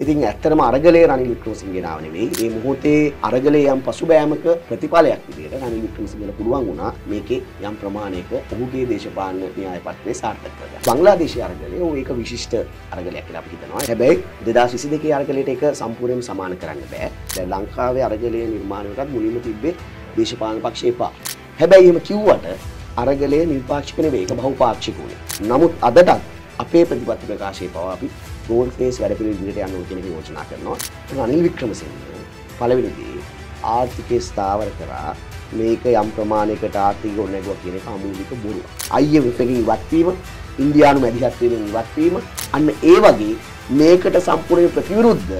ඉතින් ඇත්තරම අරගලය රනිල් වික්‍රමසිංහනාව නෙවෙයි ඒ මොහොතේ අරගලය යම් පසුබෑමක ප්‍රතිඵලයක් විදිහට රනිල් වික්‍රමසිංහට පුළුවන් වුණා මේකේ යම් ප්‍රමාණයක ඔහුගේ දේශපාලන න්‍යාය පත්‍රය සාර්ථක කරගන්න. බංග්ලාදේශීය අරගලය ඕ ඒක විශිෂ්ට අරගලයක් කියලා අපි හිතනවා. හැබැයි 2022 අරගලයට ඒක සම්පූර්ණයෙන්ම සමාන කරන්න බෑ. දැන් ලංකාවේ අරගලය නිර්මාණය කරත් මුලින්ම තිබ්බේ දේශපාලන පක්ෂ එපා. හැබැයි එහෙම කිව්වට අරගලය නිර්පාක්ෂික නෙවෙයි ඒක බහුපාක්ෂික උනේ. නමුත් අදටත් අපේ ප්‍රතිපත්ති ප්‍රකාශය පවා අපි ගෝල් ෆේස් වැඩ පිළිවෙල ඉදිරියට යන්න එක යෝජනා කරනවා. රනිල් වික්‍රමසිංහ පළවෙනිදී ආර්ථිකය ස්ථාවර කරා මේක යම් ප්‍රමාණයකට ආර්ථික ගොඩනැගුවා කියන අමූලික බොරුවක්. IMF එකකින් ඉවත් වීම, ඉන්දියානු මැදිහත්වීමෙන් ඉවත් වීම, අන්න ඒ වගේ මේකට සම්පූර්ණ ප්‍රතිවිරුද්ධ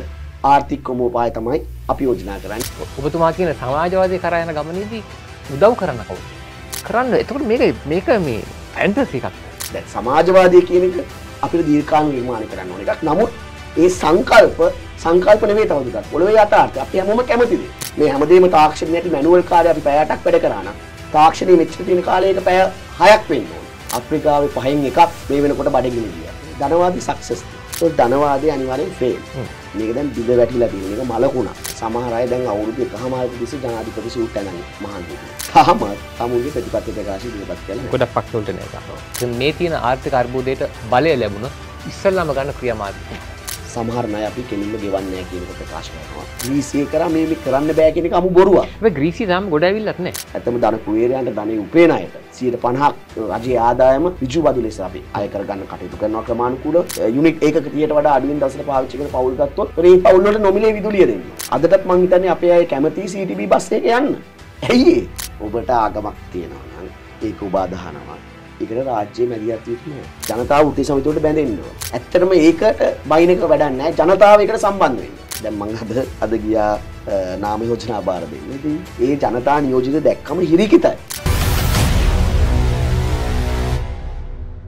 ආර්ථික කොමෝපාය තමයි අපි යෝජනා කරන්නේ. ඔබතුමා කියන සමාජවාදය කරා යන ගමනේදී උදව් කරන්න කවුද? කරන්න එතකොට මේක මේක මේ ඇන්ටස් එකක්. සමාජවාදය කියන එක අපිට දීර්ඝකාල නිර්මාණය කරන්න ඕන එකක්. නමුත් ඒ සංකල්ප සංකල්ප නෙවෙයි තවදුරටත්. පොළවේ යථාර්ථය අපි හැමෝම කැමතිද? මේ හැමදේම තාක්ෂණය ඇති මැනුවල් කාර්ය අපි පැය 8ක් වැඩ කරා නම් තාක්ෂණයේ මෙච්චර තියෙන කාලයක පැය 6ක් වෙන්න ඕන. අප්‍රිකාවේ පහෙන් එකක් මේ වෙනකොට බඩගිනි ගියා. ධනවාදී සක්සස්. ධනවාදය අනිවාර්යෙන් ෆේල්. මේක දැන් බිඳ වැටිලා තියෙන එක මලකුණා. සමහර අය දැන් අවුරුදු එකමාරක තිස්සේ ජනාධිපති සූට් අනන්නේ මහන්සියට. තාම තමුන්ගේ ප්‍රතිපත්ති ප්‍රකාශය ඉදිරිපත් කළා. ගොඩක් පක්ෂවලට නෑ. මේ තියෙන ආර්ථික අර්බුදයට බලය ලැබුණොත් ඉස්සල්ලාම ගන්න ක්‍රියාමාර්ගය. සමහර අය අපි කෙලින්ම ගෙවන්නේ නැහැ කියන එක ප්‍රකාශ කරනවා. ග්‍රීසිය කරා මේ කරන්න බෑ කියන එක අමු බොරුවක්. හැබැයි ග්‍රීසිය තාම ගොඩ ඇවිල්ලත් නෑ. ඇත්තම ධන කුවේරයන්ට ධනෙ උපේන අයට 150ක් රජයේ ආදායම ඍජු බදු ලෙස අපි අය කරගන්න කටයුතු කරනවා ක්‍රමානුකූලව. යුනිට් ඒකක 100ට වඩා අඩුවෙන් දවසට පාවිච්චි කරන පවුල් ගත්තොත් ඒ පවුල් වලට නොමිලේ විදුලිය දෙන්න. අදටත් මං හිතන්නේ අපේ අය කැමති CTB බස් එකේ යන්න. ඇයි? ඔබට ආගමක් තියෙනවා ඒක ඔබ අදහනවා. ඒකට රාජ්‍ය මැදිහත් යුතු නෑ. ජනතාව උත්තේ සමිතියට බැඳෙන්න ඕන. ඇත්තටම ඒකට බයින් එක වැඩක් නෑ. ජනතාව ඒකට සම්බන්ධ වෙන්න. දැන් මං අද අද ගියා නාම යෝජනා බාර දෙන්න. ඉතින් ඒ ජනතා නියෝජිත දැක්කම හිරිකිතයි.